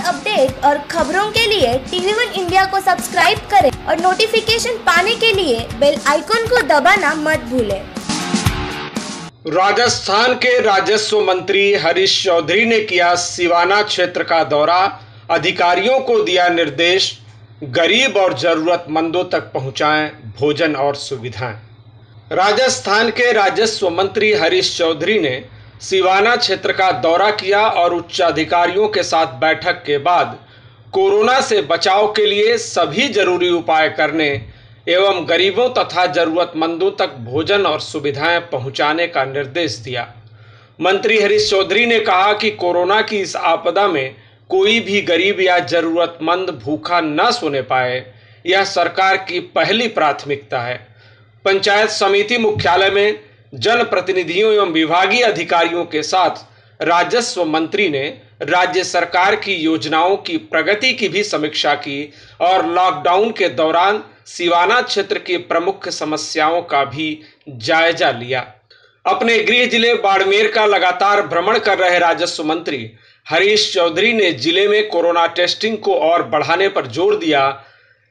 Latest update और खबरों के लिए टीवी वन इंडिया को सब्सक्राइब करें और नोटिफिकेशन पाने के लिए बेल आइकॉन को दबाना मत भूलें। राजस्थान के राजस्व मंत्री हरीश चौधरी ने किया सिवाना क्षेत्र का दौरा। अधिकारियों को दिया निर्देश। गरीब और जरूरतमंदों तक पहुंचाएँ भोजन और सुविधाएँ। राजस्थान के राजस्व मंत्री हरीश चौधरी ने सिवाना क्षेत्र का दौरा किया और उच्च अधिकारियों के साथ बैठक के बाद कोरोना से बचाव के लिए सभी ज़रूरी उपाय करने एवं गरीबों तथा जरूरतमंदों तक भोजन और सुविधाएँ पहुँचाने का निर्देश दिया। मंत्री हरीश चौधरी ने कहा कि कोरोना की इस आपदा में कोई भी गरीब या जरूरतमंद भूखा न सोने पाए। यह सरकार की पहली प्राथमिकता है। पंचायत समिति मुख्यालय में जनप्रतिनिधियों एवं विभागीय अधिकारियों के साथ राजस्व मंत्री ने राज्य सरकार की योजनाओं की प्रगति की भी समीक्षा की और लॉकडाउन के दौरान सिवाना क्षेत्र की प्रमुख समस्याओं का भी जायजा लिया। अपने गृह ज़िले बाड़मेर का लगातार भ्रमण कर रहे राजस्व मंत्री हरीश चौधरी ने ज़िले में कोरोना टेस्टिंग को और बढ़ाने पर ज़ोर दिया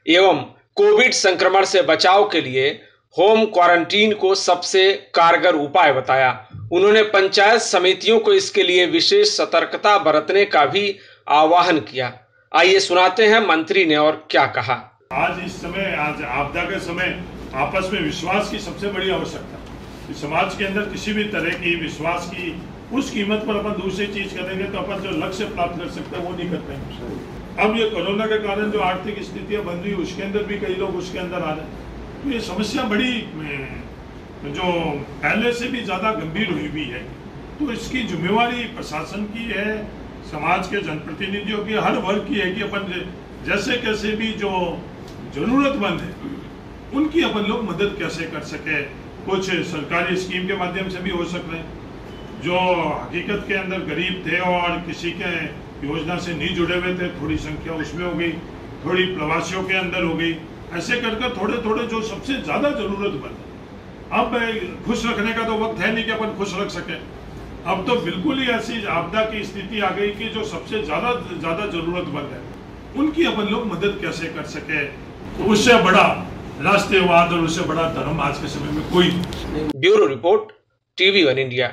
एवं कोविड संक्रमण से बचाव के लिए होम क्वारंटीन को सबसे कारगर उपाय बताया। उन्होंने पंचायत समितियों को इसके लिए विशेष सतर्कता बरतने का भी आह्वान किया। आइए सुनाते हैं, मंत्री ने और क्या कहा। आज इस समय, आज आपदा के समय आपस में विश्वास की सबसे बड़ी आवश्यकता। समाज के अंदर किसी भी तरह की विश्वास की, उस कीमत पर अपन दूसरी चीज़ करेंगे तो अपन जो लक्ष्य प्राप्त कर सकते हैं, वो नहीं करते हैं अब ये कोरोना के कारण जो आर्थिक स्थितियाँ बन रही उसके अंदर भी कई लोग उसके अंदर आ रहे हैं। तो ये समस्या बड़ी जो पहले से भी ज़्यादा गंभीर हुई भी है। तो इसकी जिम्मेवारी प्रशासन की है, समाज के जनप्रतिनिधियों की, हर वर्ग की है कि अपन जैसे कैसे भी जो जरूरतमंद है, उनकी अपन लोग मदद कैसे कर सके। कुछ सरकारी स्कीम के माध्यम से भी हो सकते हैं। जो हकीकत के अंदर गरीब थे और किसी के योजना से नहीं जुड़े हुए थे, थोड़ी संख्या उसमें हो गई, थोड़ी प्रवासियों के अंदर हो गई। ऐसे कर कर थोड़े थोड़े जो सबसे ज़्यादा जरूरतमंद अब खुश रखने का तो वक्त है नहीं कि अपन खुश रख सके। अब तो बिल्कुल ही ऐसी आपदा की स्थिति आ गई कि जो सबसे ज़्यादा ज़्यादा जरूरतमंद है, उनकी अपन लोग मदद कैसे कर सके? उससे बड़ा राष्ट्रीयवाद और उससे बड़ा धर्म आज के समय में कोई bureau report, TV one India.